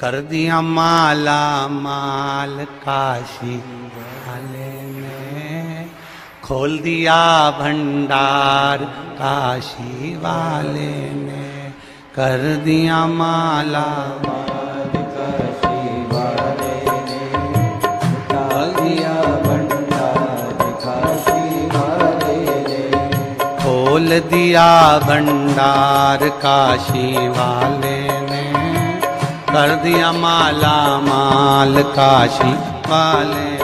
कर दिया माला, माल काशी वाले ने खोल दिया भंडार काशी वाले ने कर दिया माला, माल काशी वाले ने दिया भंडार काशी वाले ने खोल दिया भंडार काशी वाले ने कर दिया माला माल काशी वाले।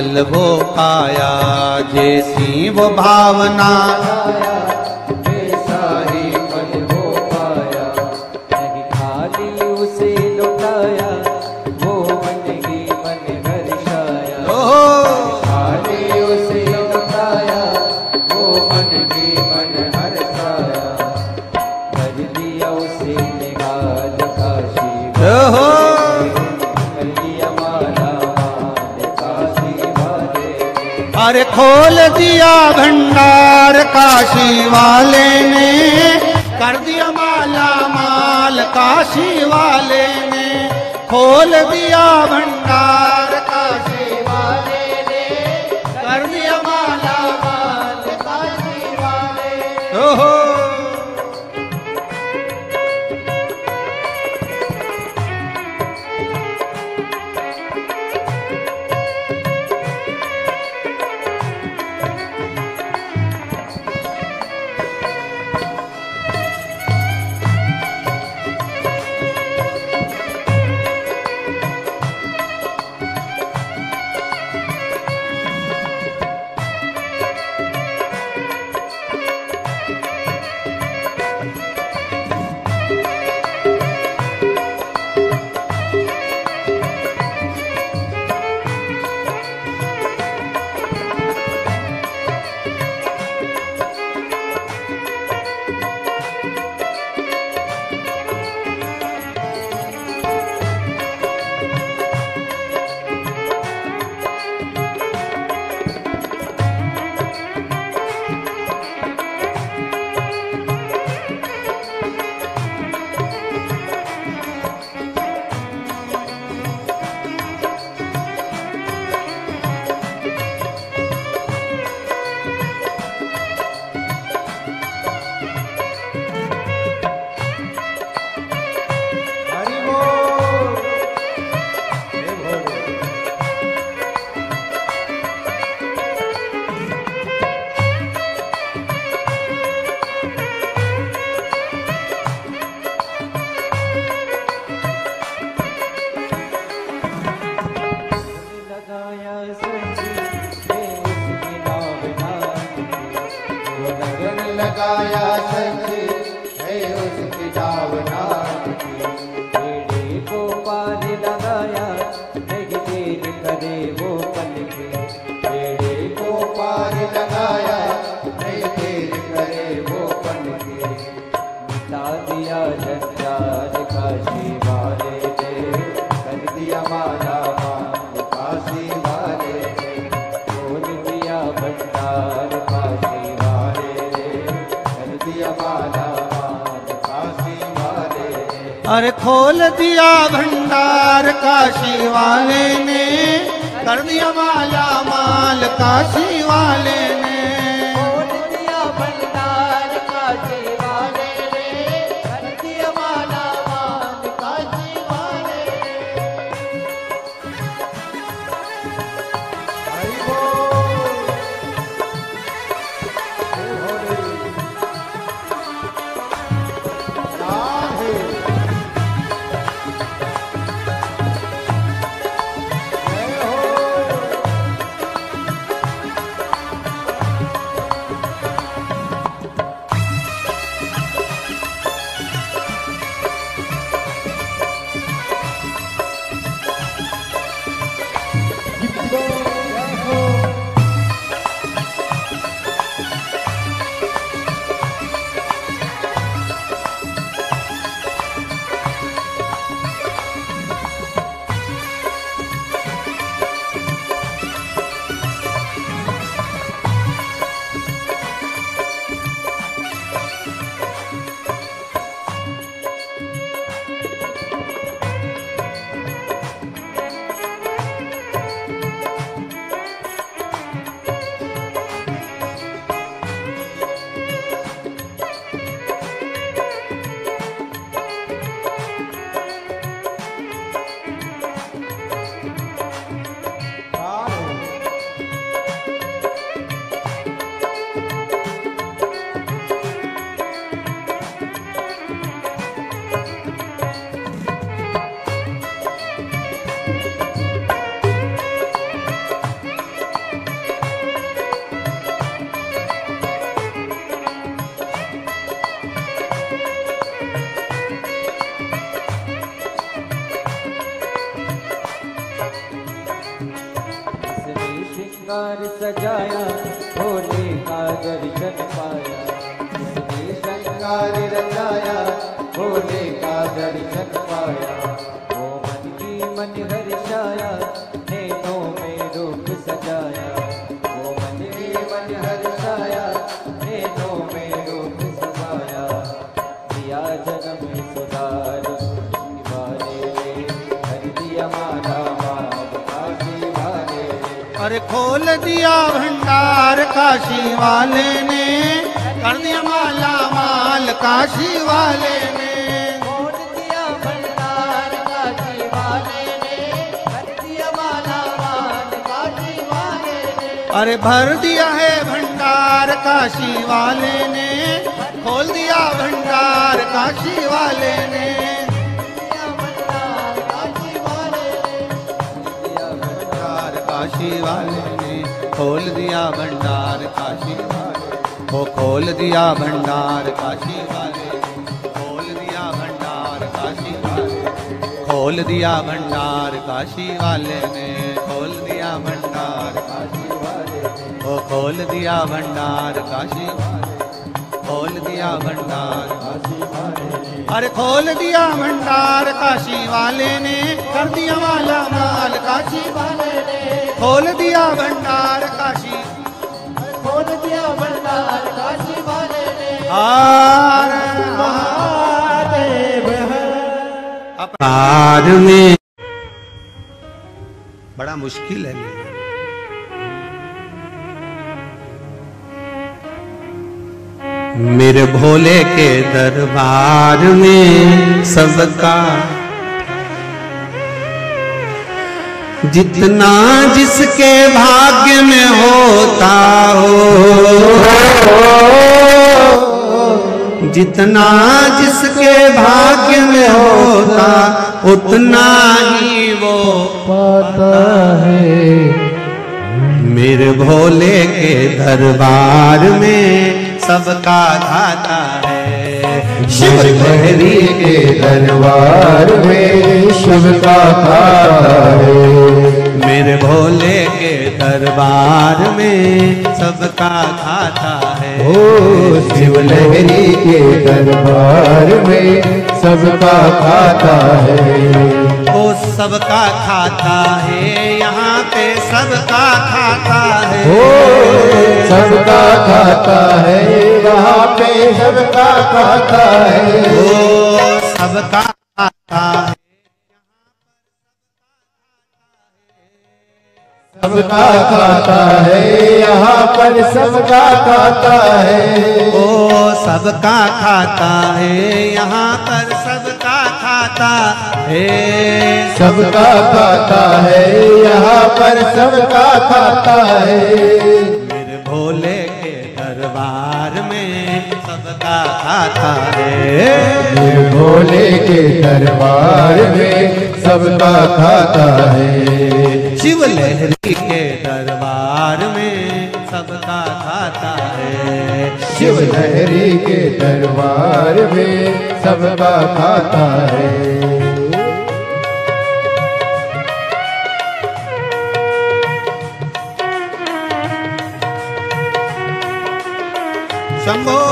फल वो पाया जैसी वो भावना। ही मन अरे खोल दिया भंडार काशी वाले ने। कर दिया माला माल काशी वाले ने। खोल दिया भंडार अरे खोल दिया भंडार काशी वाले ने कर दिया माला माल काशी वाले ने। वाले ने कर दिया माला माल काशी वाले ने अरे भर दिया है भंडार काशी वाले ने। खोल दिया भंडार काशी वाले ने दिया भंडार काशी वाले ने। दिया भंडार काशी वाले ने। खोल दिया भंडार काशी वाले वो खोल दिया भंडार काशी वाले। खोल दिया भंडार काशी वाले। खोल दिया भंडार काशी वाले ने। खोल दिया भंडार काशी वाले वो खोल दिया भंडार काशी वाले। खोल दिया भंडार काशी वाले अरे, खोल दिया भंडार काशी वाले ने। कर दिया माला माल काशी वाले ने। खोल दिया भंडार काशी हार में बड़ा मुश्किल है। मेरे भोले के दरबार में सबका जितना जिसके भाग्य में होता हो। जितना जिसके भाग्य में होता उतना ही वो पाता है। मेरे भोले के दरबार में सबका खाता है। शिव लहरी के दरबार में शिव का खाता है। मेरे भोले के दरबार में सबका खाता है ओ शिव लहरी के दरबार में सबका खाता है। ओ सबका खाता है यहाँ पे सबका खाता है। ओ सबका खाता है यहाँ पे सबका खाता है। ओ सबका खाता है। सबका खाता है यहाँ पर सबका खाता है। ओ सबका खाता है यहाँ पर सबका खाता है। सबका खाता है यहाँ पर सबका खाता है। मेरे भोले दरबार में सबका खाता है। भोले के दरबार में सबका खाता है। शिव लहरी के दरबार में सबका खाता है। शिव लहरी के दरबार में सबका खाता है। शंभो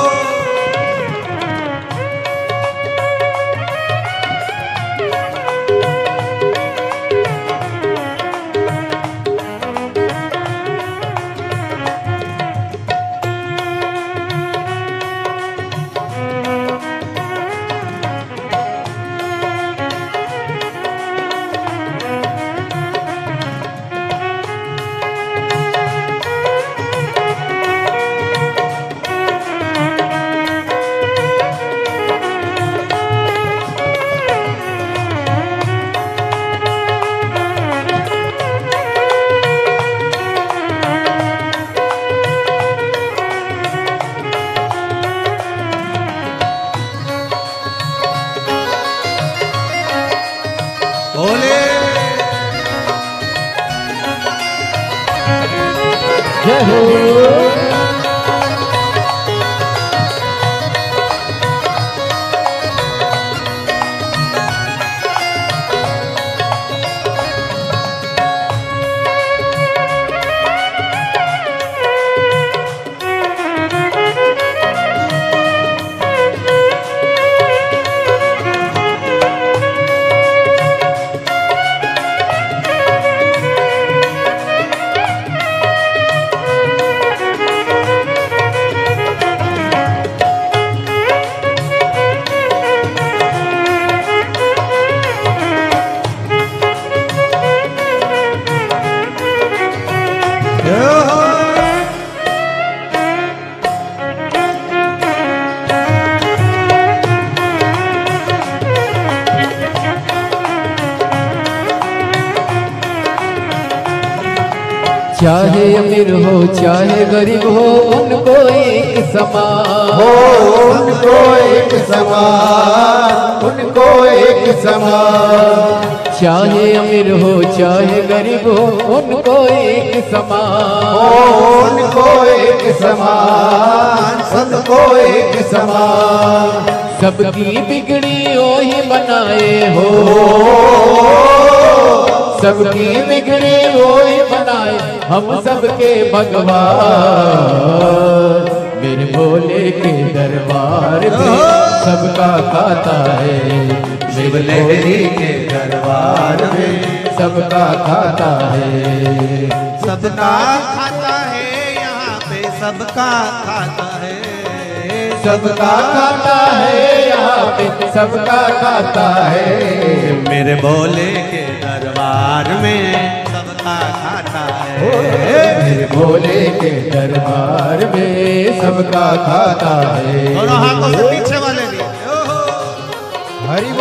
समान चाहे अमीर हो चाहे गरीब हो उनको एक समान उनको एक समान सबको एक समान सबकी बिगड़ी वही बनाए हो सबकी बिगड़ी वही बनाए हम सबके भगवान मेरे भोले के दरबार में सबका खाता है शिव लहरी के दरबार में सबका खाता है। सबका खाता है यहाँ पे सबका खाता है। सबका खाता है यहाँ पे सबका खाता है। मेरे भोले के दरबार में सबका खाता है। मेरे भोले के दरबार में सबका खाता है। से पीछे। हरि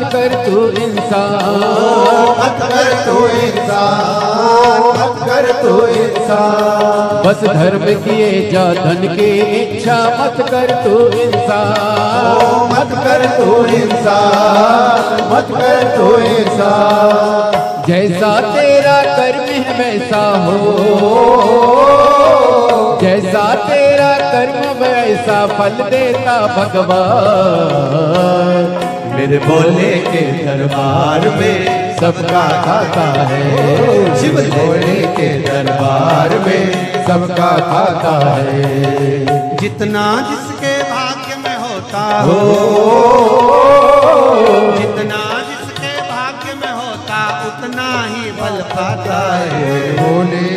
मत कर तू इंसान। मत कर तू इंसान। मत कर तू इंसान। बस धर्म किए जा धन की इच्छा मत कर तू इंसान। मत कर तू इंसान। मत कर तू इंसान। जैसा तेरा कर्म है वैसा हो। जैसा तेरा कर्म वैसा फल देता भगवान। मेरे भोले के दरबार में सबका खाता है। शिव भोले के दरबार में सबका खाता है। जितना जिसके भाग्य में होता हो जितना जिसके भाग्य में होता उतना ही बल पाता है। बोले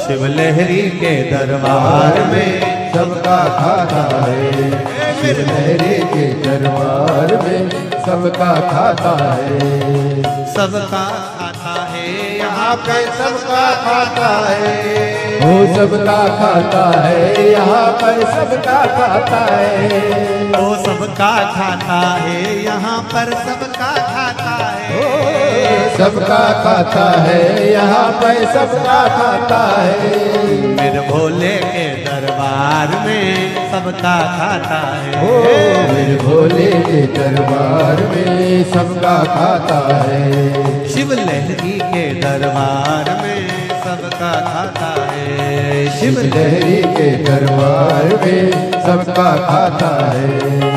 शिव लहरी के दरबार में सबका खाता है। शिव मेरे के दरबार में सबका खाता है। सबका खाता है यहाँ पे सबका खाता है। वो सबका खाता है यहाँ पे सबका खाता है। वो सबका खाता है यहाँ पर सबका सबका खाता है यहाँ पर सबका खाता है। मेरे भोले के दरबार में सबका खाता है। ओ मेरे भोले के दरबार में सबका खाता है। शिव लहरी के दरबार में सबका खाता है। शिव शिव लहरी के दरबार में सबका खाता है।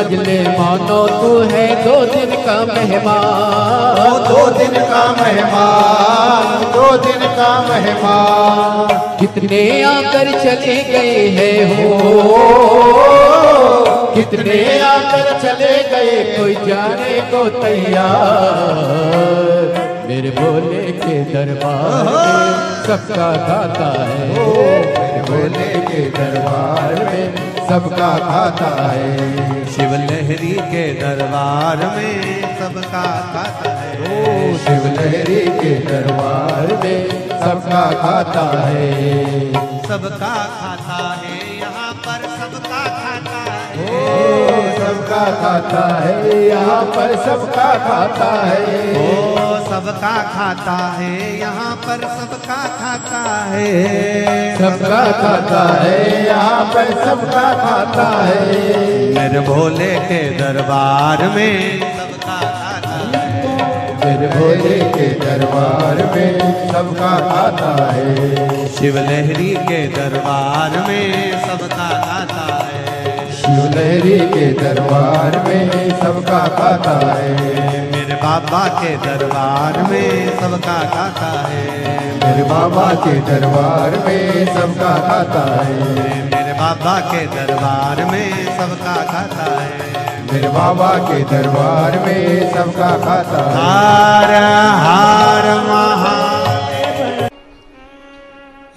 समझ ले मानो तू है दो दिन का मेहमान। दो दिन का मेहमान दो दिन का मेहमान। कितने आकर चले गए हैं हो? कितने आकर चले गए कोई जाने को तैयार। मेरे भोले के दरबार सबका खाता है। भोले के दरबार में सबका खाता है। शिव लहरी के दरबार में सबका खाता है। ओ शिव लहरी के दरबार में सबका खाता है। सबका खाता है यहाँ पर सबका खाता है। ओ सबका खाता है यहाँ पर सबका खाता है। ओ सबका खाता है यहाँ पर सबका खाता है। सबका खाता है यहाँ पर सबका खाता है। मेरे भोले के दरबार में सबका खाता है। मेरे भोले के दरबार में सबका खाता है। शिव लहरी के दरबार में सबका खाता है। शिव लहरी के दरबार में सबका खाता है। बाबा के दरबार में सबका खाता है। मेरे बाबा के दरबार में सबका खाता है। मेरे बाबा के दरबार में सबका खाता है। मेरे बाबा के दरबार में सबका खाता है। हार हार महा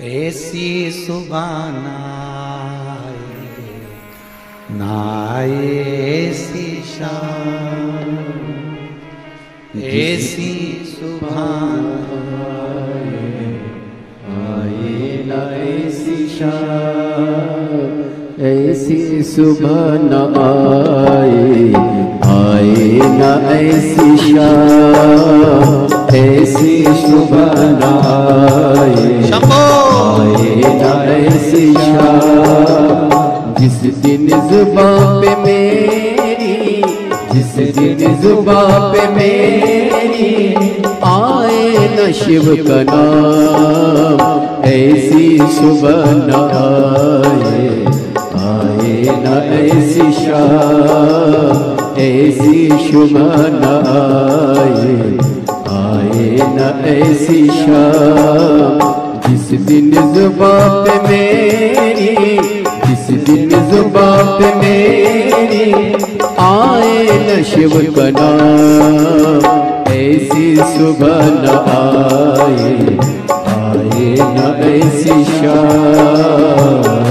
ऐसी सुबाना नाए ऐसी शान। ऐसी सुभान आए न ऐसी शाम ऐसी सुबह न आए आए न ऐसी शाम ऐसी सुबह न आए आए न ऐसी शाम जिस दिन ज़ुबान पे मेरी जिस दिन ज़ुबान पे मेरी आए न शिव का नाम, ऐसी सुबह न आए आए न ऐसी शाम, ऐसी सुबह न आए आए न ऐसी शाम। जिस दिन ज़ुबान पे मेरी दिन ज़ुबान मेरी आए न शिव का नाम ऐसी सुबह न आए आए न ऐसी शाम।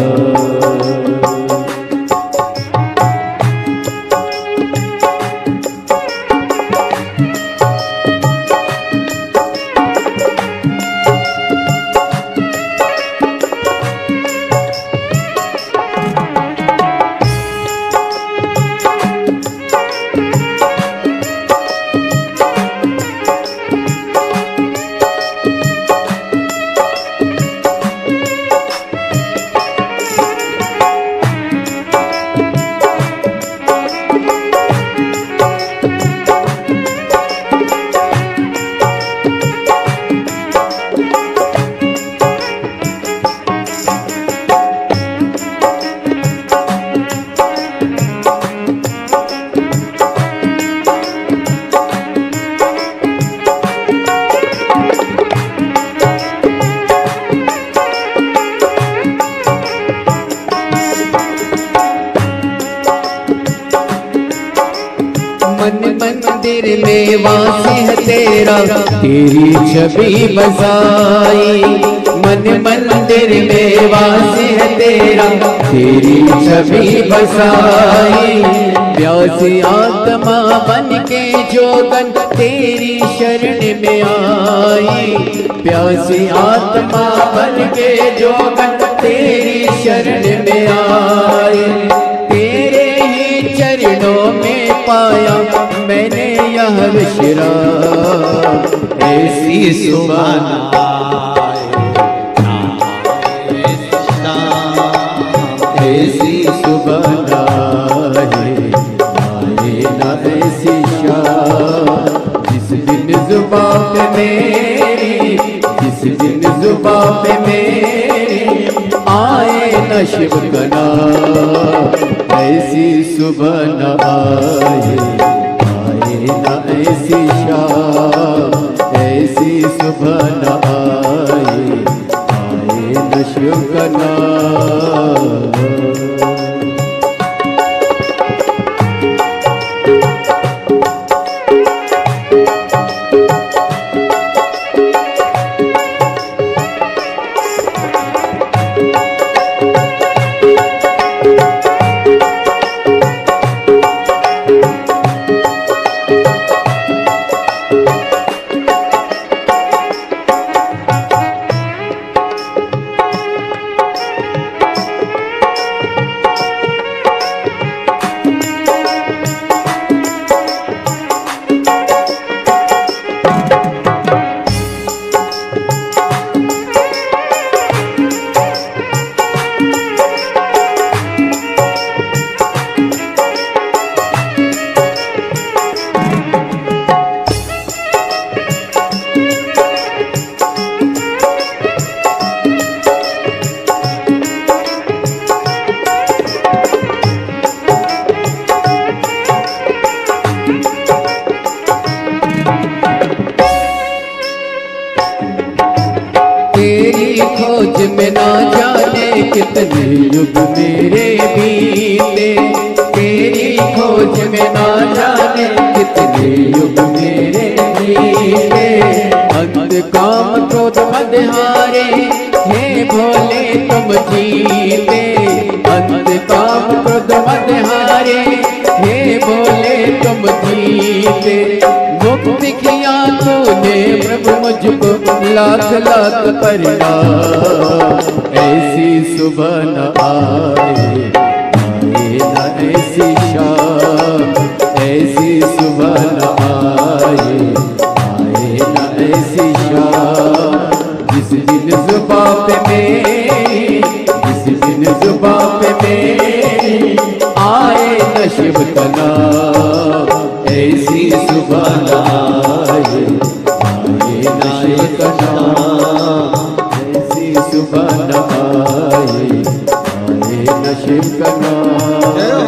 प्यासी आत्मा बन के जोगन तेरी शरण में आए। तेरे ही चरणों में पाया मैंने यह विश्राम। ऐसी सुबह ऐसी सुबह आए। बाप में मेरे आए न शिव गना ऐसी सुबह न आए आए न ऐसी शाम। ऐसी सुबह न आए आए न शिव गना आए आए शिव तना, ऐसी सुबह आए आए नाए कना ऐसी सुबह आए आए शिव कना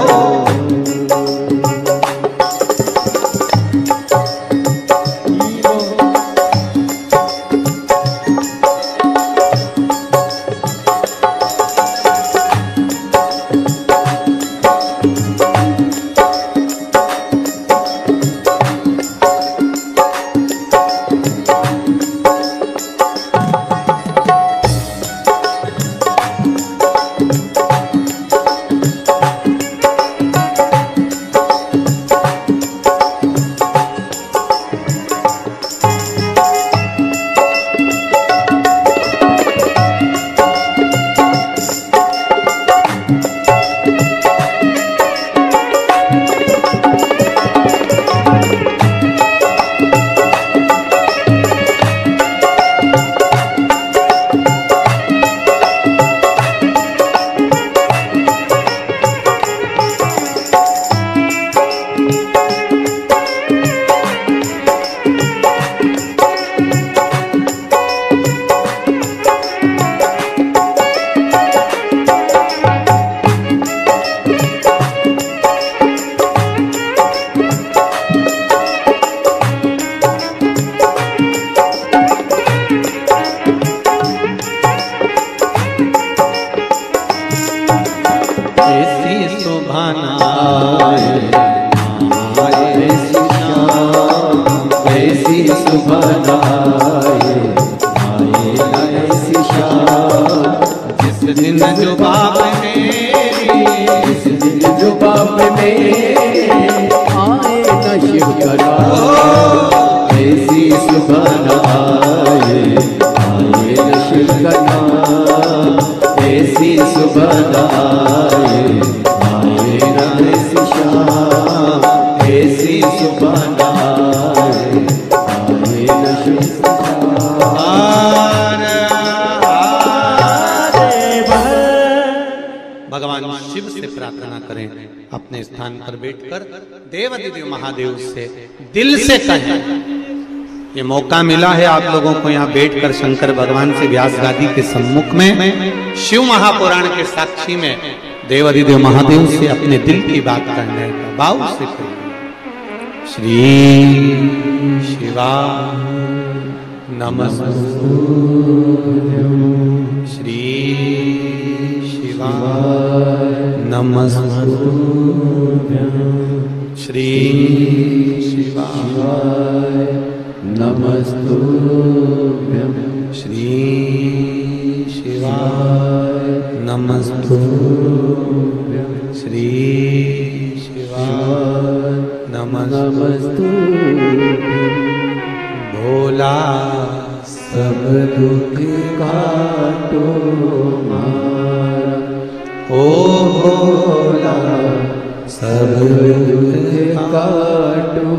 से कहे ये मौका मिला है आप लोगों को यहाँ बैठकर शंकर भगवान से व्यास गादी के सम्मुख में, शिव महापुराण के साक्षी में देव अधिदेव महादेव से अपने दिल की बात करने का भाव से श्री शिवा नमस्ते। श्री शिवा नमस्ते। श्री शिवा नमस्तुभ्यं श्री शिवा नमस्तु श्री शिवा नमस्तु भोला सब दुख काटो ओ भोला सब दुख काटो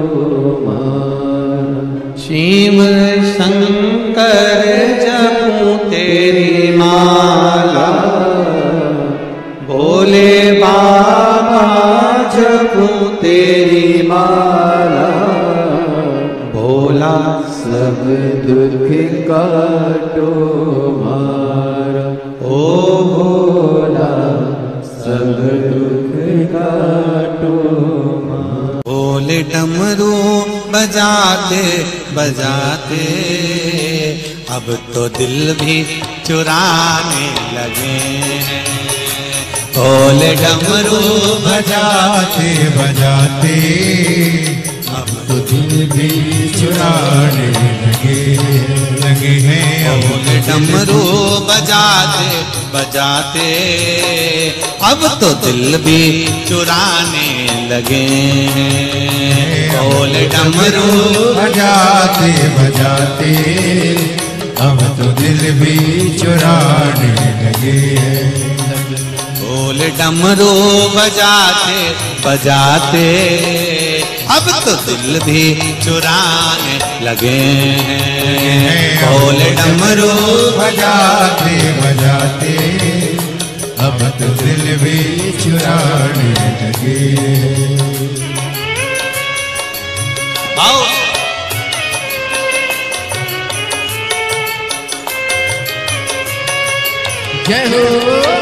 मारा। शिव शंकर जपू तेरी माला। भोले बाबा जपू तेरी माला। भोला सब दुख काटो मारा। बजाते बजाते। अब तो दिल भी चुराने लगे। बोले डमरू बजाते बजाते। अब तो दिल भी चुराने लगे लगे हैं। बोले डमरू बजाते बजाते। अब तो दिल भी चुराने लगे। बोले डमरू बजाते बजाते। अब तो दिल भी चुराने लगे। हैं ढोल डमरू बजाते बजाते। अब तो दिल भी चुराने लगे ढोल डमरू बजाते बजाते। अब तो दिल भी चुराने लगे आओ। जय हो।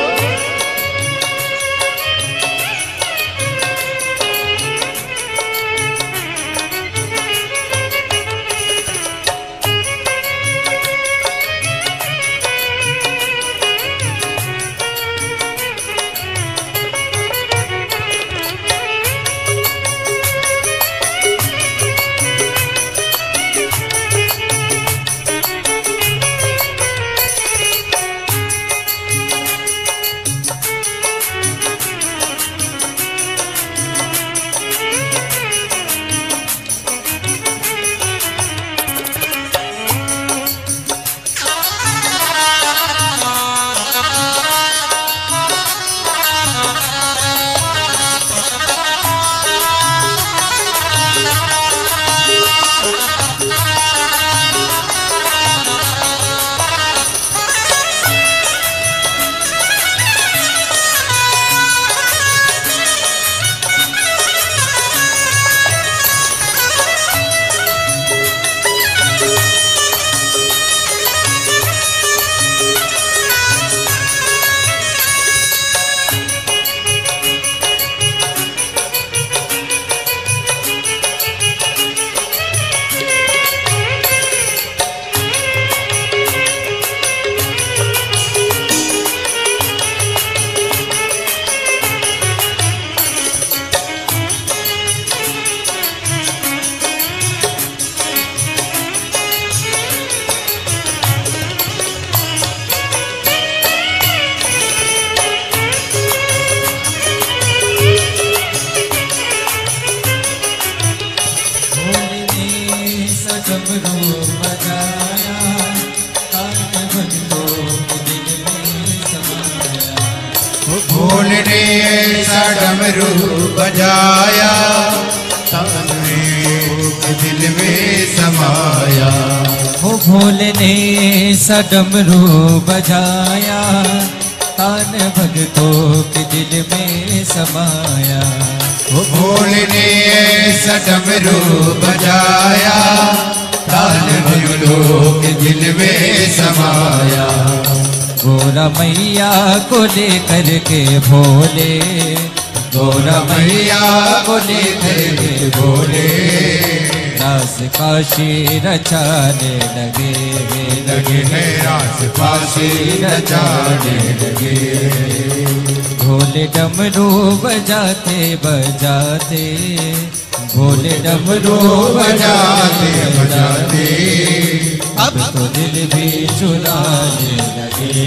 सडमरू बजाया तान भगतों के दिल में समाया। वो भोल ने ऐसा डमरू बजाया तान के दिल में समाया। गोरा मैया को लेकर के भोले, गोरा मैया को लेकर के भोले। दास काशी रचाने लगे लगे। हैं रास काशी रचाने लगे। भोले डमरू बजाते बजाते। भोले डमरू बजाते बजाते। अब तो दिल भी चुराने लगे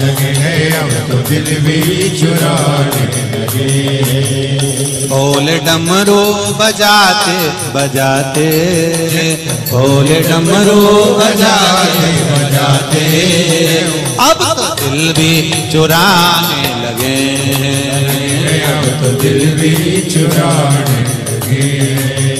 लगे हैं अब तो दिल भी चुराने लगे ढोल डमरू बजाते बजाते। ढोल डमरू बजाते बजाते। अब तो दिल भी चुराने लगे। अब तो दिल भी चुराने लगे।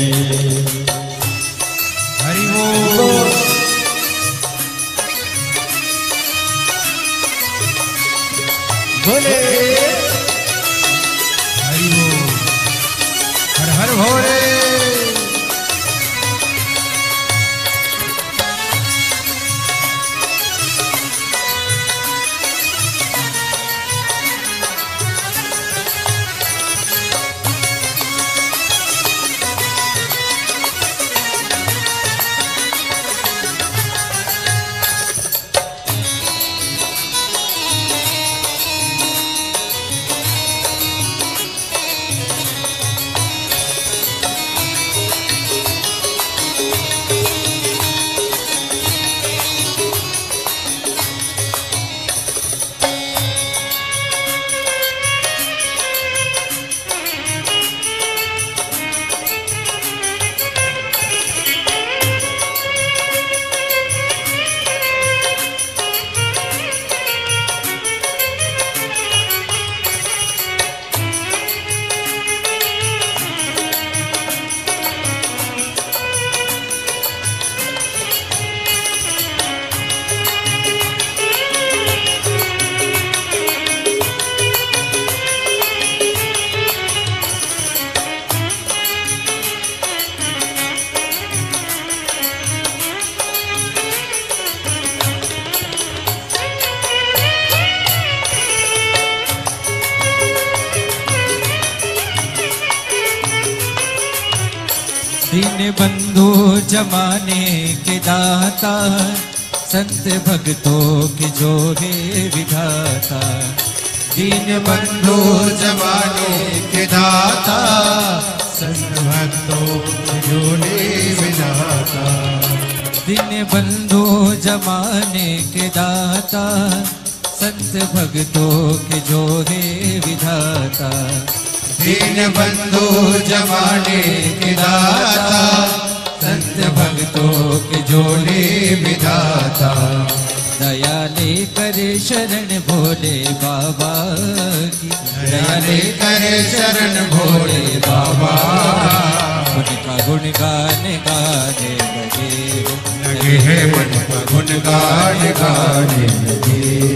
बाबा की दया शरण भोले बाबा। उनका गुणगान गाने लगे। लगे हैं मन का गुणगान गाने लगे।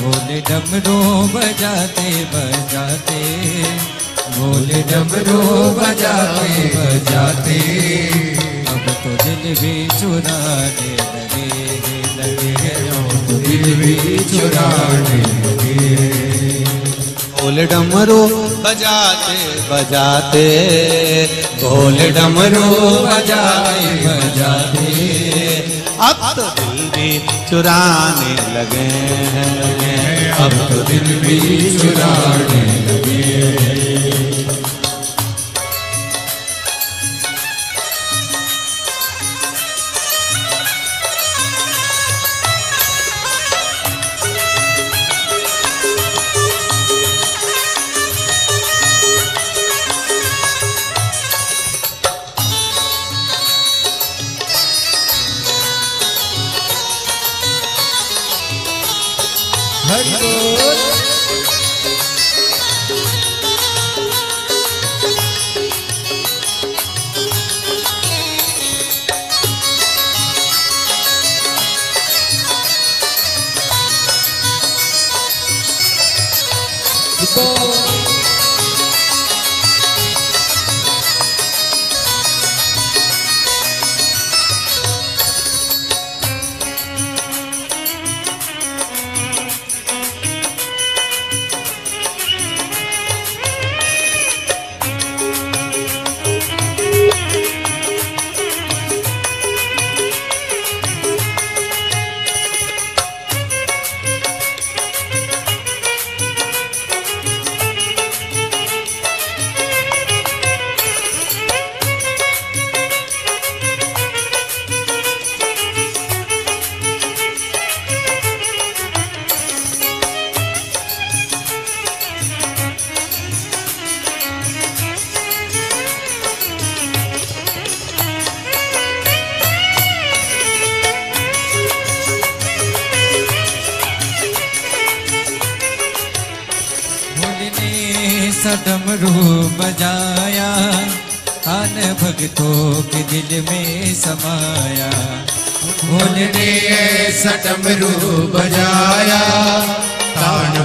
भोले डमरू बजाते बजाते। भोले डमरू बजाते बजाते। अब तो दिल भी चुराने लगे लगे दिल भी चुराने लगे। ढोल डमरू बजाते बजाते। ढोल डमरू बजाते बजाते। अब तो दिल भी चुराने लगे हैं। अब तो दिल भी चुराने लगे।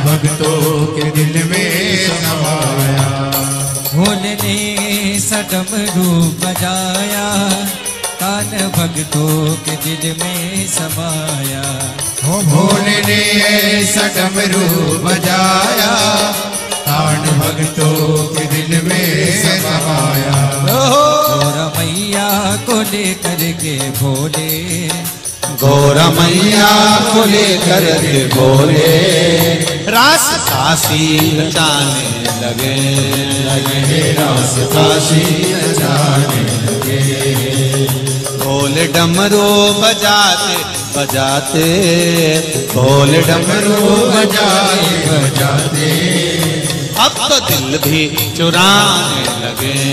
भक्तों के दिल में समाया। भोले ने सडमरू बजाया कान भक्तों के दिल में समाया। हो भोले ने ऐसा डमरू बजाया तान भक्तों के दिल में समाया। और मैया को लेकर के भोले गौरा मैया को लेकर के बोले। रास काशी रचाने लगे। लगे रास काशी रचाने लगे। ढोल डमरू बजाते बजाते। ढोल डमरू बजाए बजाते। अब तो दिल भी चुराने लगे।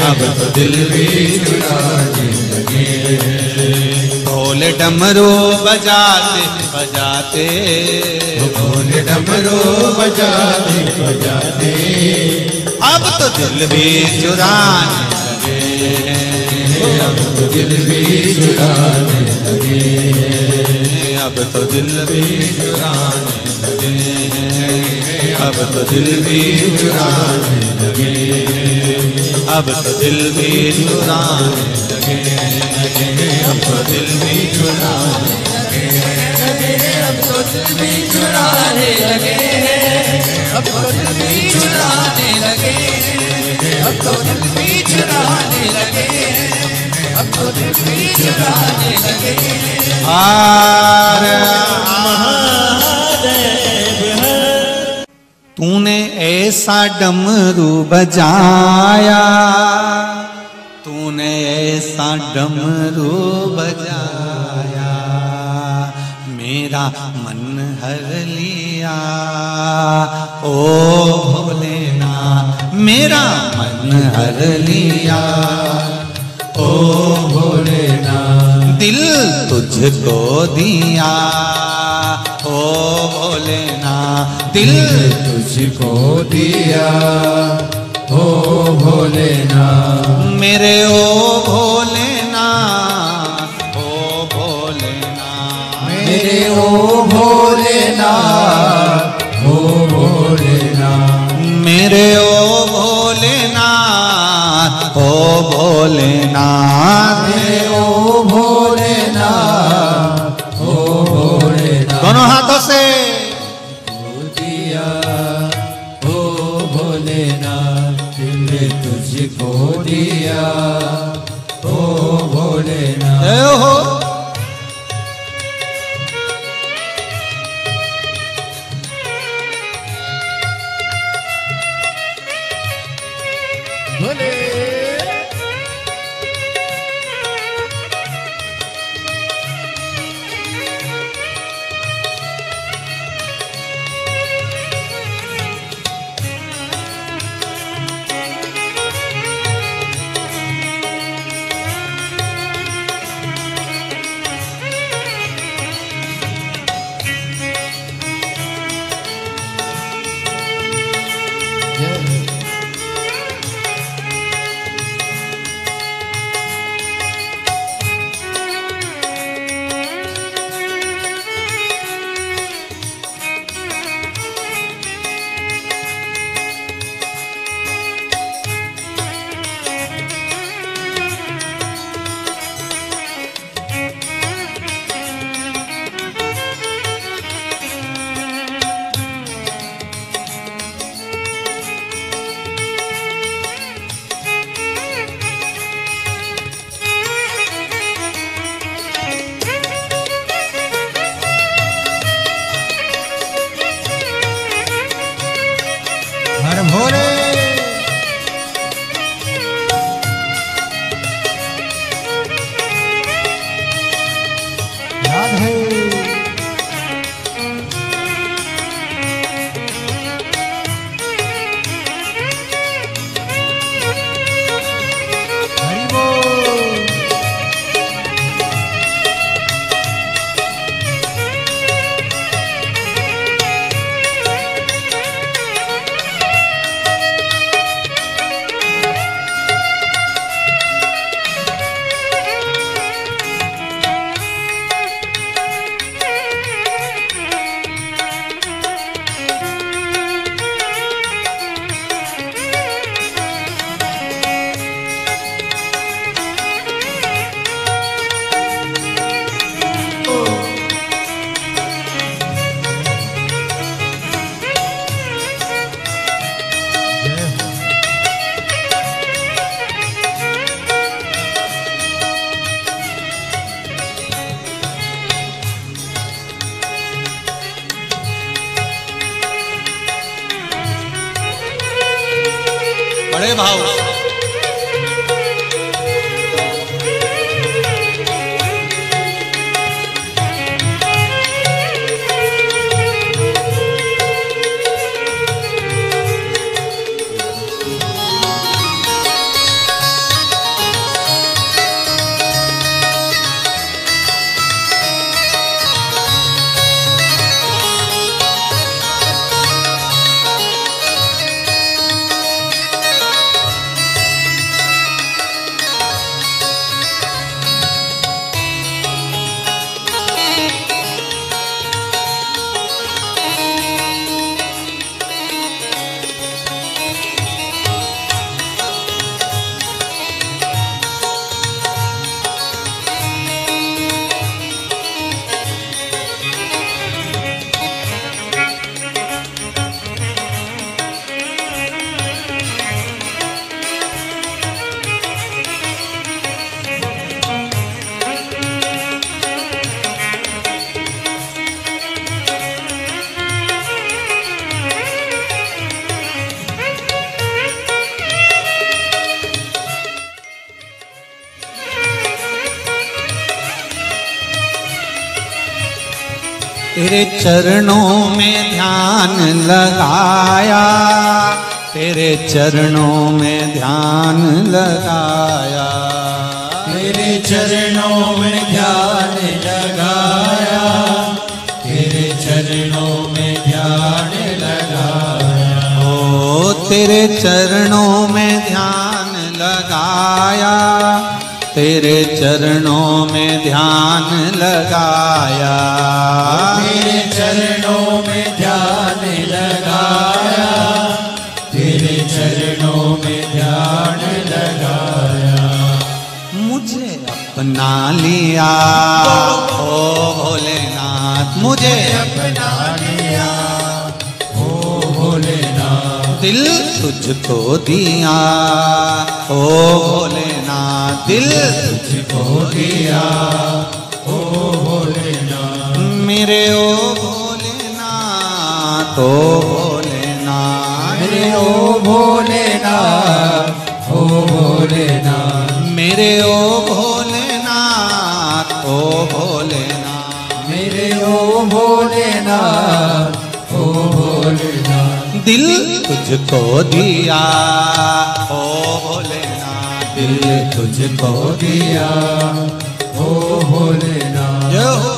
अब तो दिल भी चुराने लगे। ढोल डमरू बजाते बजाते। ढोल डमरू बजाते बजाते। अब तो दिल भी चुराने लगे। अब तो दिल भी चुराने लगे। अब तो दिल भी चुराने लगे। अब तो दिल भी चुराने लगे। अब तो दिल भी चुराने लगे। अब तो दिल भी चुराने अब तो दिल भी चुराने लगे। अब तो दिल भी चुराने लगे। अब तो दिल भी चुराने लगे। अब तो दिल भी चुराने लगे। हार तूने ऐसा डमरू बजाया। तूने ऐसा डमरू बजाया। मेरा मन हर लिया। ओ भोलेना मेरा मन हर लिया। ओ भोलेना दिल तुझको दिया। ओ भोलेना दिल तुझको दिया। हो भोलेना मेरे ओ भोलेना ओ भोलेना मेरे ओ भोलेना हो भोलेना मेरे ओ ओ भोलेनाथ ओ भोलेनाथ ओ भोलेनाथ दोनों हाथों से। अरे भाऊ चरणों में ध्यान लगाया तेरे चरणों में ध्यान लगाया। तेरे चरणों में ध्यान लगाया तेरे चरणों में ध्यान लगाया। ओ तेरे चरणों में ध्यान लगाया तेरे चरणों में ध्यान लगाया। चरणों में ध्यान लगाया। तेरे चरणों में ध्यान लगाया। मुझे अपना लिया। ओ भोलेनाथ मुझे अपना लिया। ओ भोलेनाथ दिल तुझको दिया। ओ भोलेनाथ दिल तुझको दिया। ओ मेरे ओ भोलेनाथ ओ भोलेनाथ, मेरे ओ भोलेनाथ ओ भोलेनाथ, मेरे ओ भोलेनाथ ओ भोलेनाथ, मेरे ओ भोलेनाथ ओ भोलेनाथ। दिल तुझको दिया, ओ भोलेनाथ। दिल तुझको दिया, ओ भोलेनाथ। जय हो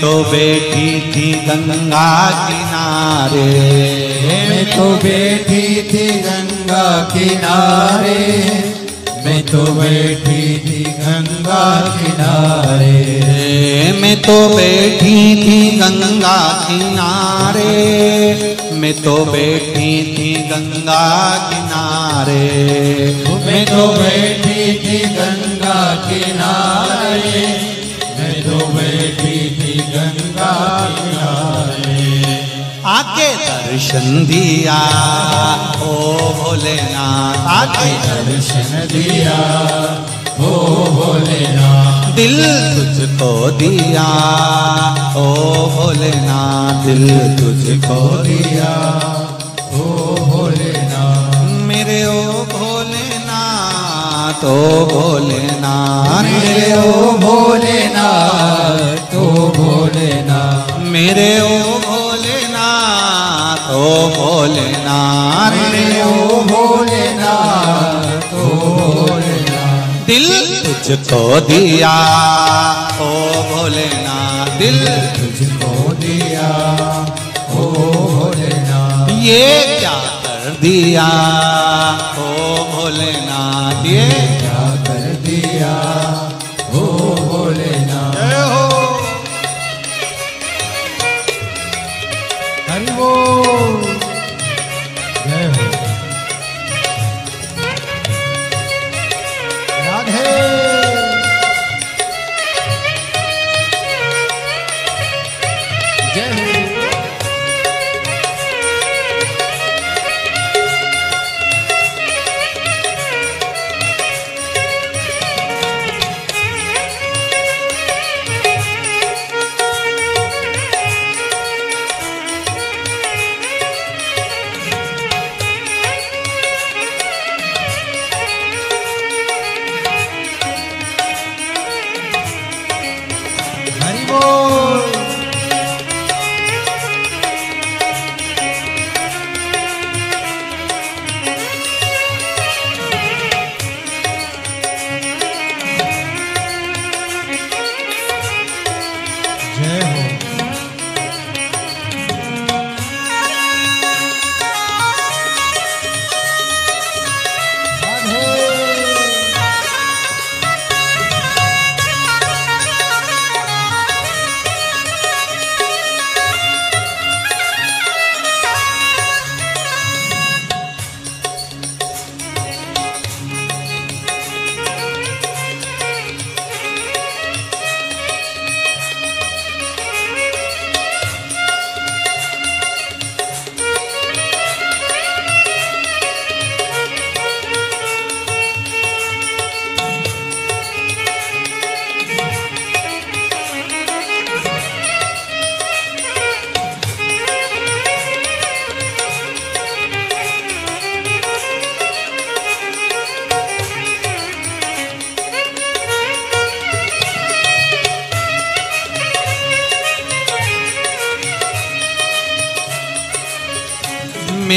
तो बैठी थी गंगा किनारे। मैं तो बैठी थी गंगा किनारे। मैं तो बैठी थी गंगा किनारे। मैं तो बैठी थी गंगा किनारे। मैं तो बैठी थी गंगा किनारे। मैं तो बैठी थी गंगा किनारे। गंगा किनारे आके दर्शन दिया ओ भोलेनाथ। आके दर्शन दिया ओ भोलेनाथ। दिल तुझको दिया ओ भोलेनाथ। दिल तुझको दिया ओ भोलेनाथ। मेरे ओ भोलेनाथ ओ भोलेनाथ। मेरे ओ भोलेनाथ ओ भोलेनाथ मेरे ओ भोलेनाथ ओ भोलेनाथ मेरे ओ भोलेनाथ ओ भोलेनाथ दिल तुझको दिया ओ भोलेनाथ दिल तुझको दिया ओ भोलेनाथ ये क्या कर दिया ओ भोलेनाथ ये क्या कर दिया?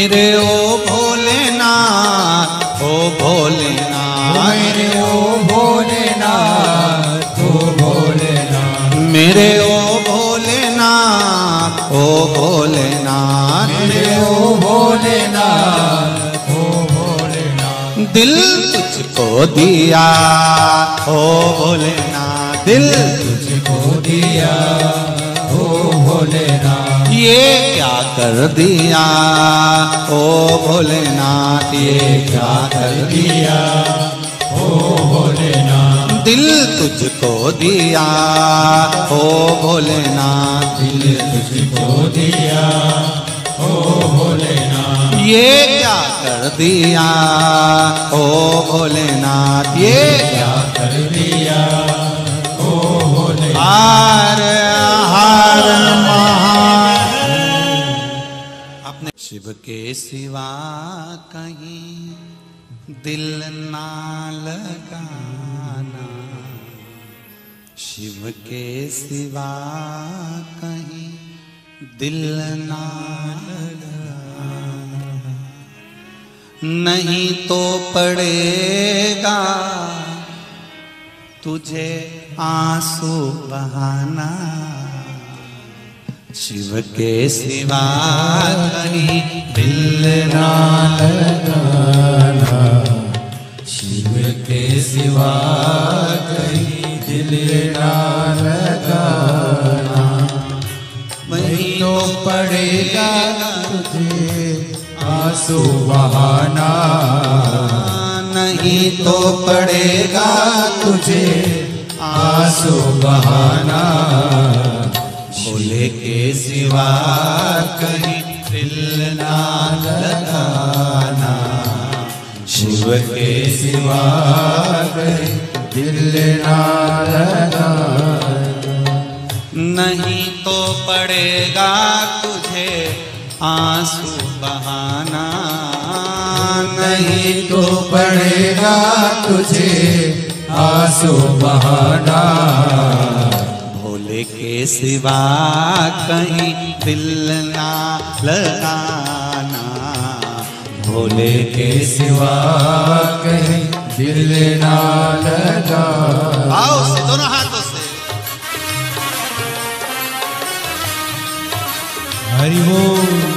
मेरे ओ भोलेनाथ ओ भोलेनाथ। मेरे ओ भोलेनाथ ओ भोलेनाथ। मेरे ओ भोलेनाथ ओ भोलेनाथ। मेरे ओ भोलेनाथ ओ भोलेनाथ। दिल तुझको दिया ओ भोलेनाथ। दिल तुझको दिया ओ भोलेनाथ। ये क्या कर दिया? ओ भोलेनाथ, ये क्या कर दिया? ओ भोलेनाथ, दिल तुझको दिया। ओ भोलेनाथ, दिल तुझको दिया। ओ भोलेनाथ, ये क्या कर दिया? ओ भोलेनाथ, ये क्या कर दिया? ओ भोलेनाथ, हार हार महा शिव के सिवा कहीं दिल ना लगाना। शिव के सिवा कहीं दिल ना लगाना। नहीं तो पड़ेगा तुझे आँसू बहाना। शिव के सिवा कहीं दिल ना शिव के सिवा कहीं दिल ना लगाना। पड़ेगा तुझे आँसू बहाना। नहीं तो पड़ेगा तुझे आँसू बहाना। के सिवा कहीं दिल ना लगाना। शिव के सिवा कहीं दिल ना लगाना। नहीं तो पड़ेगा तुझे आँसू बहाना। नहीं तो पड़ेगा तुझे आँसू बहाना। के सिवा कहीं दिल ना लगाना। भोले के सिवा कहीं दिल ना लगाना। आओ से दोनों हाथों से। हरि बोल।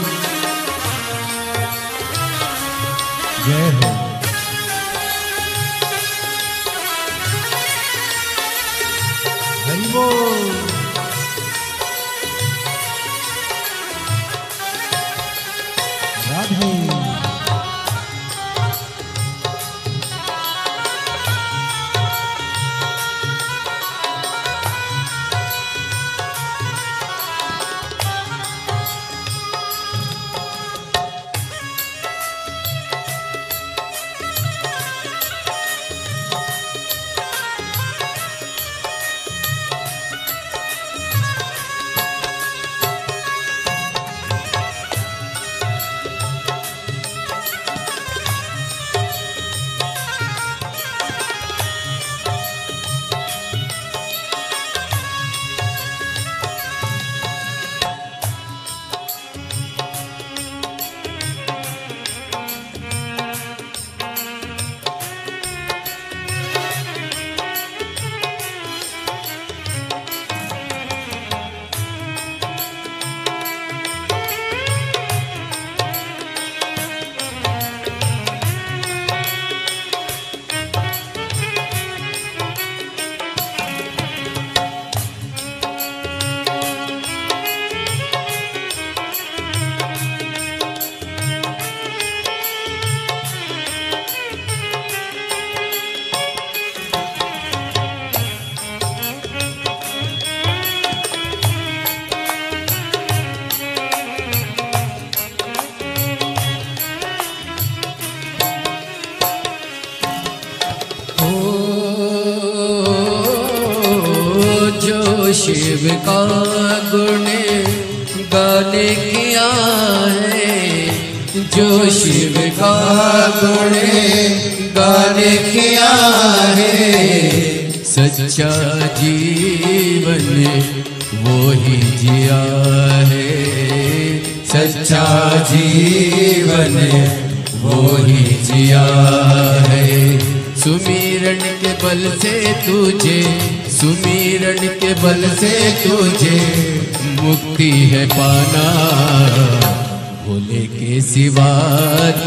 भोले के सिवा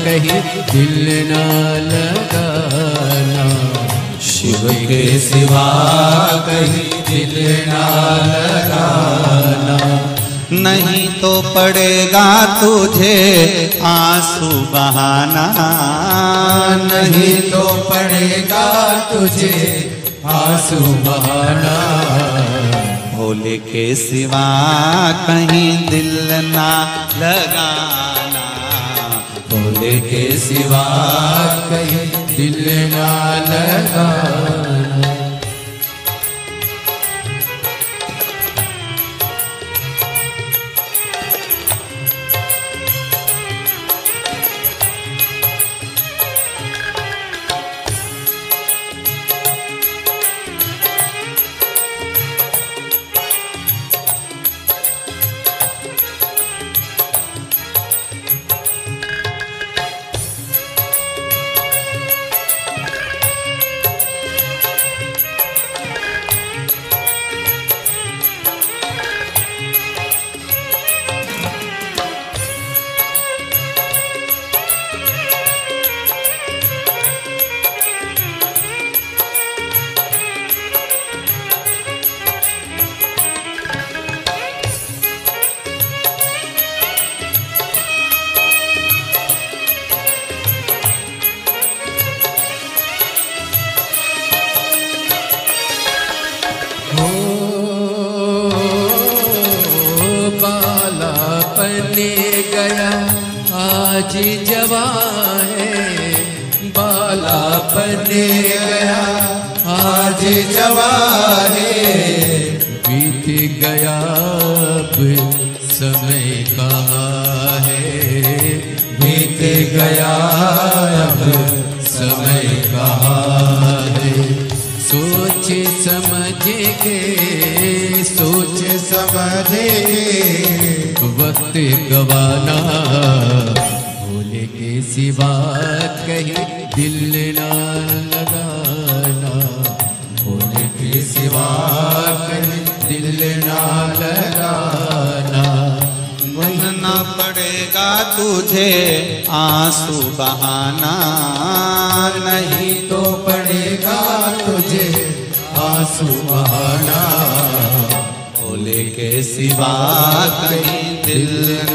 कहीं दिल ना लगाना। शिव के सिवा कहीं दिल ना लगाना। नहीं तो पड़ेगा तुझे आँसू बहाना। नहीं तो पड़ेगा तुझे आँसू बहाना। भोले के सिवा कहीं दिल ना लगाना। भोले के सिवा कहीं दिल ना लगाना।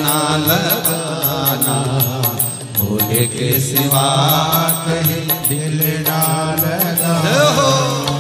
ना लगाना। भोले के सिवा कहीं दिल ना लगा।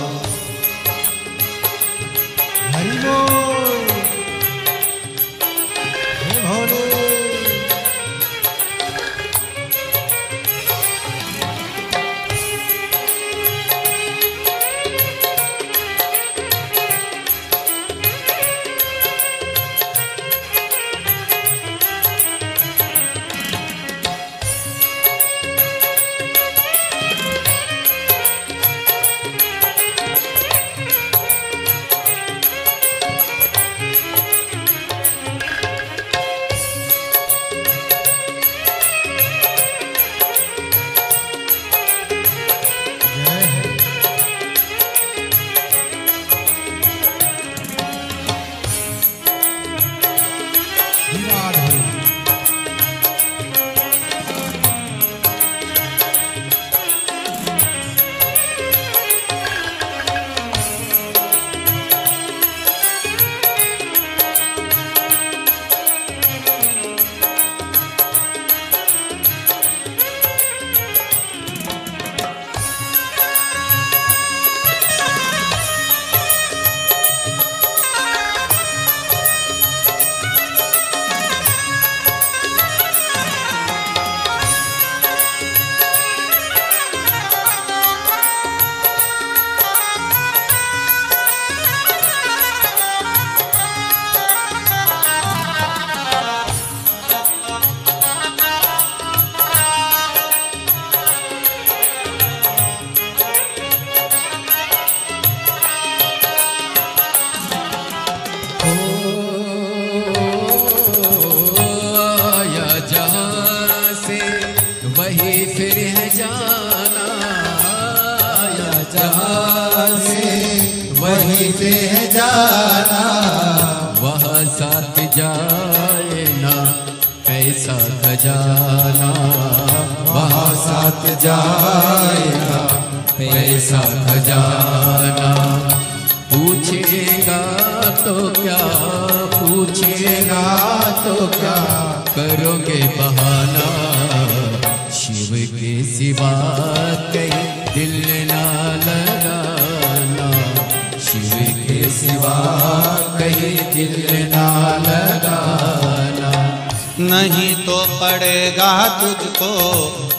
नहीं तो पड़ेगा तुझको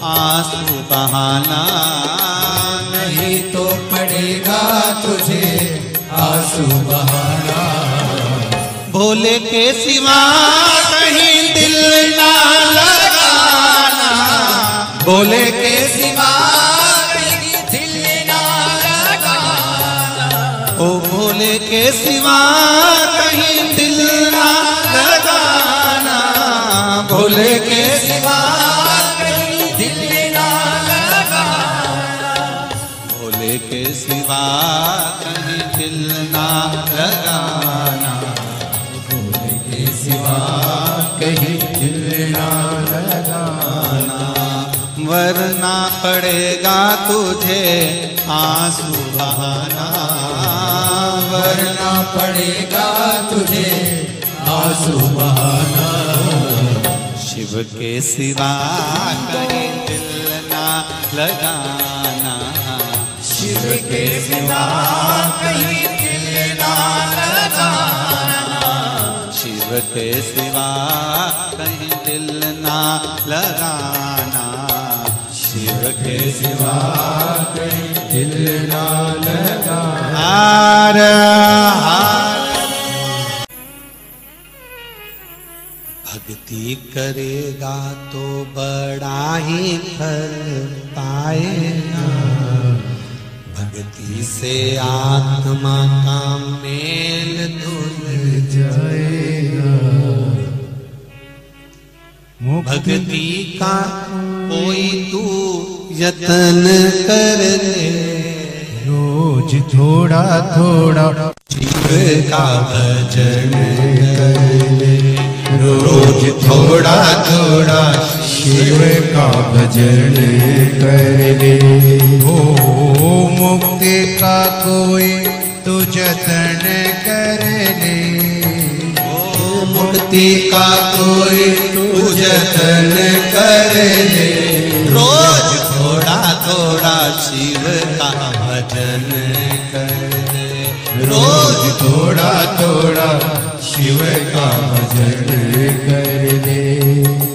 आँसू बहाना। नहीं तो पड़ेगा तुझे आँसू बहाना। भोले के सिवा कहीं दिल ना लगाना। भोले के सिवा कहीं दिल ना लगाना। ओ भोले के सिवा कहीं भोले के सिवा दिल भोले के सिवा कहीं दिल ना लगाना। भोले के सिवा कहीं दिल ना लगाना। वरना पड़ेगा तुझे आँसू बहाना। वरना पड़ेगा तुझे आँसू बहाना। शिव के सिवा कहीं दिल ना लगाना। शिव के सिवा कहीं दिल ना लगाना। शिव के सिवा कहीं दिल ना लगाना। शिव के सिवा कहीं दिल ना लगाना। भक्ति करेगा तो बड़ा ही फल पाएगा। भक्ति से आत्मा का मेल धुल जाएगा। भक्ति का कोई तू यतन कर ले। रोज थोड़ा थोड़ा शिव का भजन कर ले। रोज थोड़ा थोड़ा शिव का भजन कर ले। हो मुक्ति का कोई तू जतन कर ले। मुक्ति का कोई तू जतन कर ले। रोज थोड़ा थोड़ा शिव का भजन कर ले। रोज थोड़ा थोड़ा शिव का भजन कर ले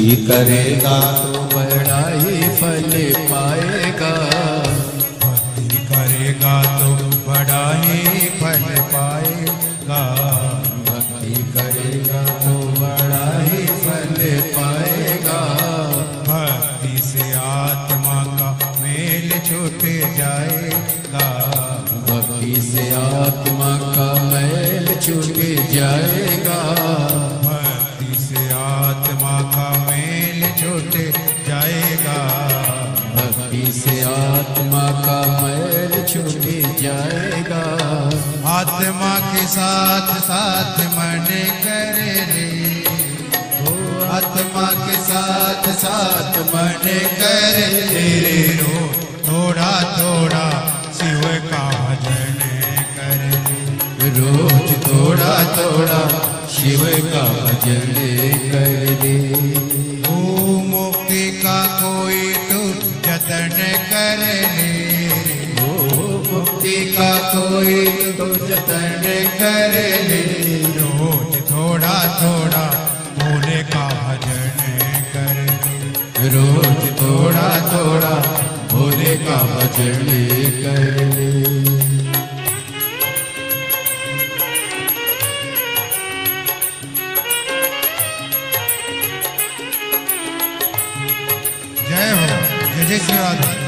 भक्ति करेगा। जाएगा। आत्मा के साथ साथ मन कर ले। आत्मा के साथ साथ मन कर ले। रो थोड़ा थोड़ा शिव का भजन कर रोज थोड़ा थोड़ा शिव का भजन कर ले। का कोई तो जतन कर ले। रोज थोड़ा थोड़ा भोले का भजन कर। ले रोज थोड़ा थोड़ा भोले का भजन कर ले। जय हो। जय जय श्री राधा।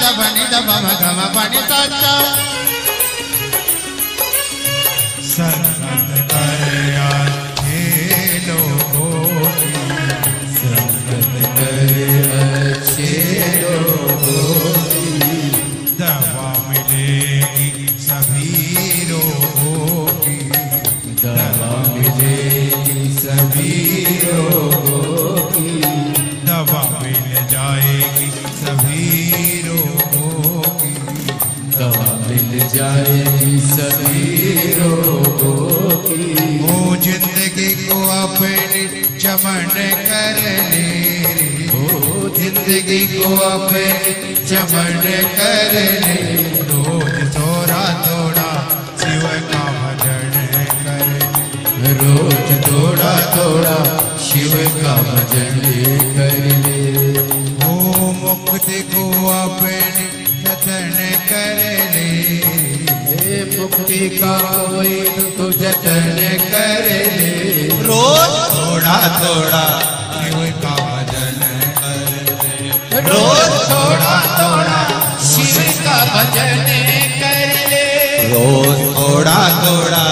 నిద నిద మమ గమ పని తచ్చ సరే जाएगी सभी रोगों की। वो ज़िंदगी को अपने चमन कर ले ओ ज़िंदगी को अपने चमन कर ले। रोज थोड़ा थोड़ा शिव का भजन कर रोज थोड़ा थोड़ा शिव का भजन कर ले। वो मुक्ति को अपने जतन कर ले। मुक्ति का कोई तो जतन कर ले। रोज? थोड़ा थोड़ा शिव का भजन कर रोज? थोड़ा थोड़ा शिव का भजन कर ले। रोज? थोड़ा थोड़ा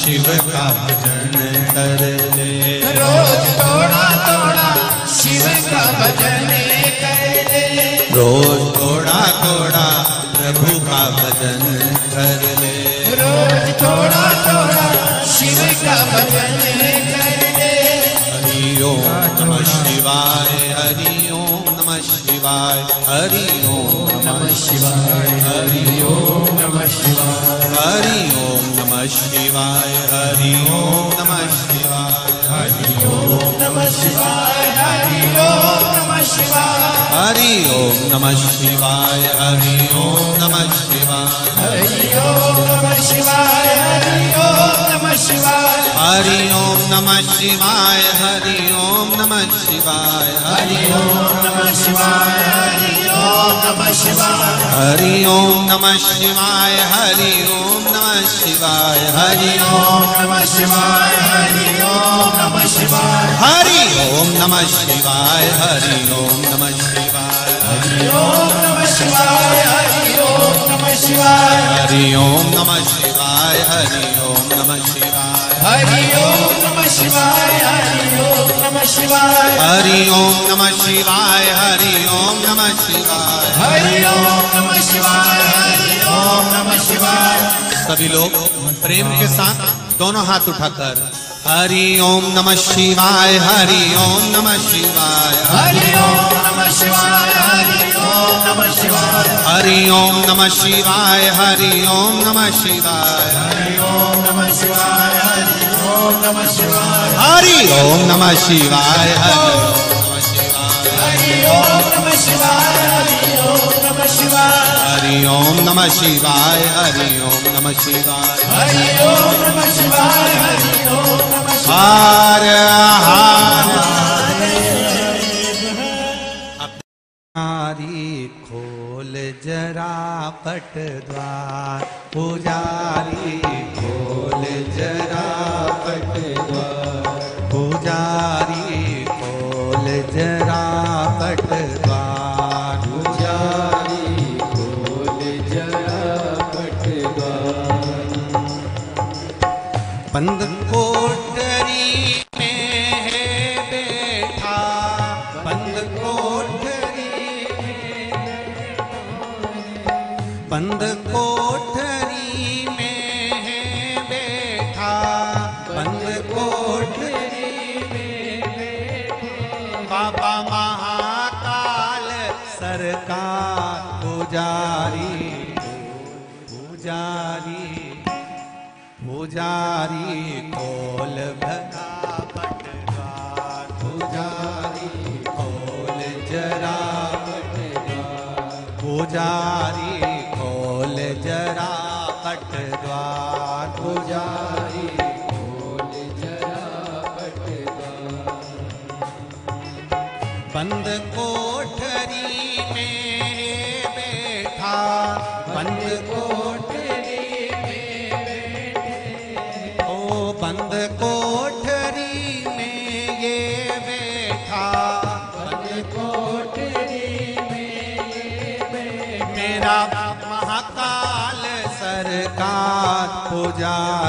शिव का भजन कर ले। रोज? थोड़ा थोड़ा शिव का भजन कर ले। रोज थोड़ा थोड़ा प्रभु का भजन कर ले। रोज थोड़ा थोड़ा शिव का भजन कर ले। हरि ओम नमः शिवाय हरि ओम नमः शिवाय हरि ओम नमः शिवाय हरि ओम नमः शिवाय हरि ओम नमः शिवाय हरि ओम नमः शिवाय। हरि ओम नमः शिवाय हरि ओम नमः शिवाय। हरि ओम नमः शिवाय हरि ओम नमः शिवाय। हरि ओम नमः शिवाय हरि ओम नमः शिवाय। हरि ओम नमः शिवाय हरि हरि ओम नमः शिवाय हरि ओम नमः शिवाय हरि ओम नमः शिवाय हरि ओम नमः शिवाय हरि ओम नमः शिवाय हरि ओम नमः शिवाय हरि ओम नमः शिवाय हरि ओम नमः शिवाय हरि ओम नमः शिवाय हरि ओम नमः शिवाय हरि ओम नमः शिवाय हरि ओम नमः शिवाय। हरि ओम नमः शिवाय हरि ओम नमः शिवाय। हरि ओम नमः शिवाय हरि ओम नमः शिवाय। सभी लोग प्रेम के साथ दोनों हाथ उठाकर हरि ओम नमः शिवाय हरि ओम नमः शिवाय। हरि ओम नमः शिवाय हरि ओम नमः शिवाय हरि ओम नमः शिवाय, हरि ओम नमः शिवाय। हरि ओम नमः शिवाय, हरि ओम नमः शिवाय। हरि ओम नमः शिवाय, हरि ओम नमः शिवाय। हरि ओम नमः शिवाय, हरि ओम नमः शिवाय। हरि ओम नमः शिवाय हरि। ओम नमः शिवाय हरि हार खोल जरा पट द्वार पुजारी खोल जरा पट द्वार पुजारी पुजारी कोल भरा पुजारी कोल जरा पुजारी पुजारी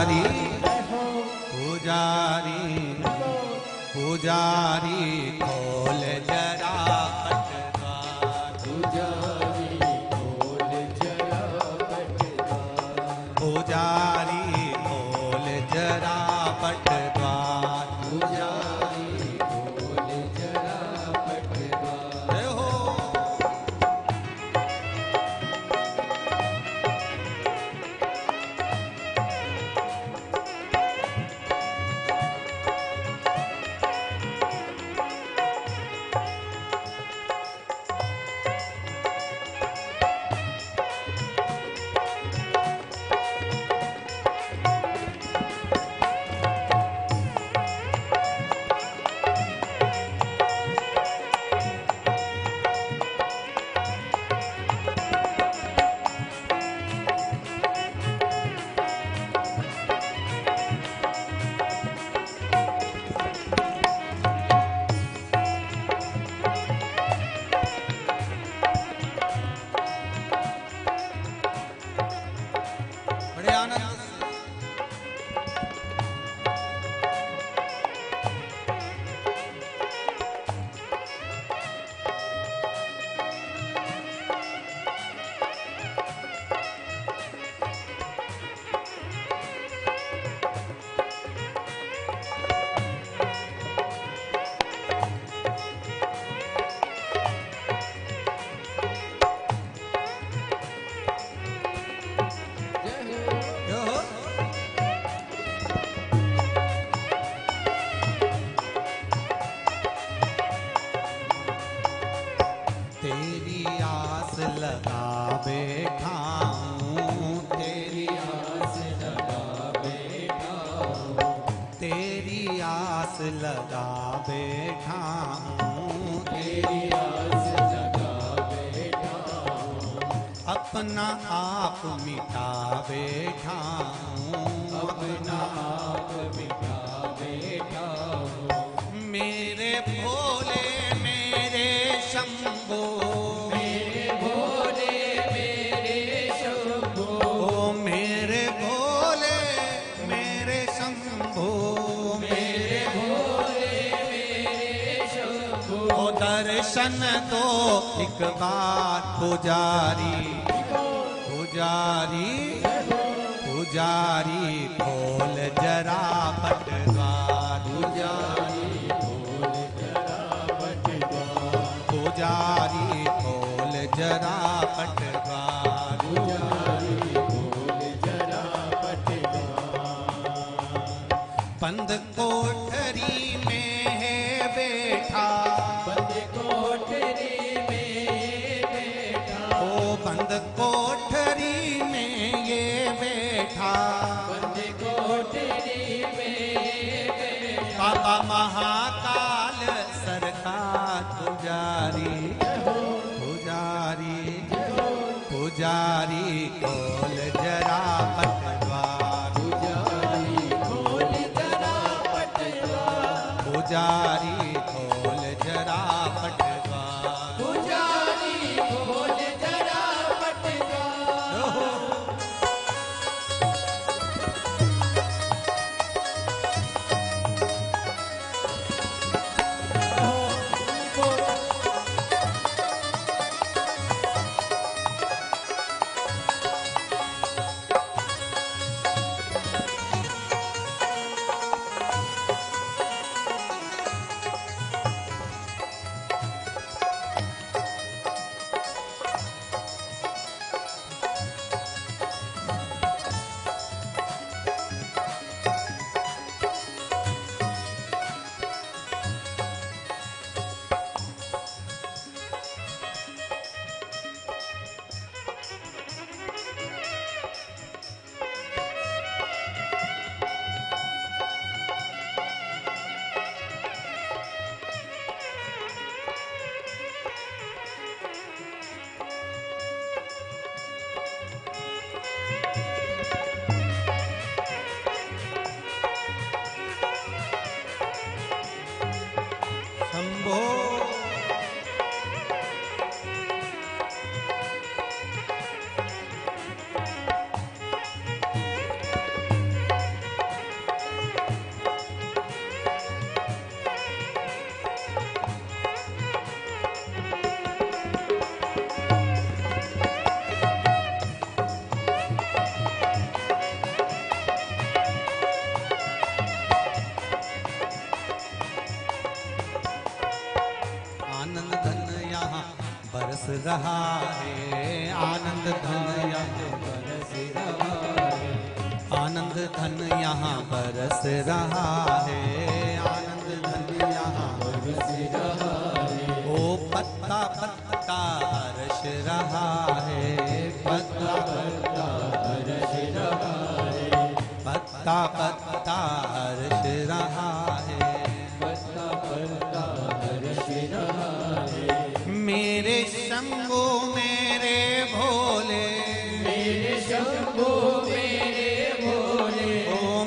मेरे भोले।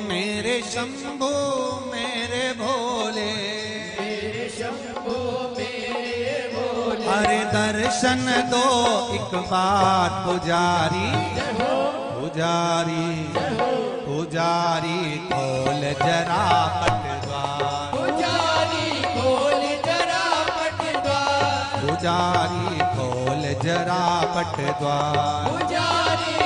मेरे शंभो मेरे भोले। हरे दर्शन दो एक बार पुजारी। पुजारी पुजारी खोल जरा पटवार। पुजारी खोल जरा पटवार। पुजारी खोल जरा पट द्वार। पुजारी